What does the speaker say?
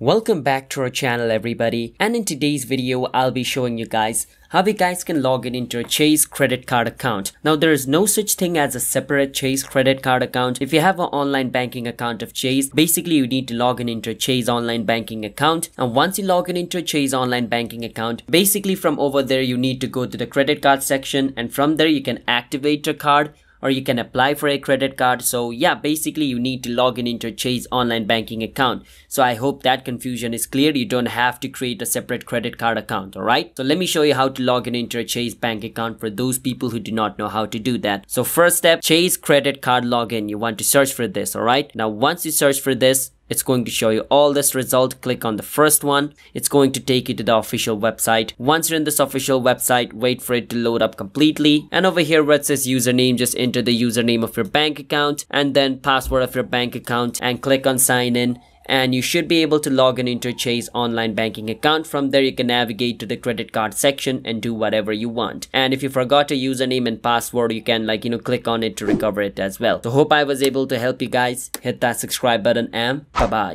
Welcome back to our channel everybody and in today's video I'll be showing you guys how you guys can log in into a Chase credit card account. Now there is no such thing as a separate Chase credit card account. If you have an online banking account of Chase, basically you need to log in into a Chase online banking account and once you log in into a Chase online banking account, basically from over there you need to go to the credit card section and from there you can activate your card or you can apply for a credit card. So yeah, basically you need to log in into Chase online banking account. So I hope that confusion is clear. You don't have to create a separate credit card account. All right. So let me show you how to log in into a Chase bank account for those people who do not know how to do that. So first step, Chase credit card login. You want to search for this. All right. Now, once you search for this, it's going to show you all this result. Click on the first one. It's going to take you to the official website. Once you're in this official website wait for it to load up completely. And over here where it says username just enter the username of your bank account and then password of your bank account and click on sign in and you should be able to log in into Chase online banking account. From there, you can navigate to the credit card section and do whatever you want. And if you forgot a username and password, you can like, you know, click on it to recover it as well. So hope I was able to help you guys. Hit that subscribe button and bye bye.